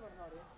ಮಾಡ್ಕೊಂಡು ನೋಡಿ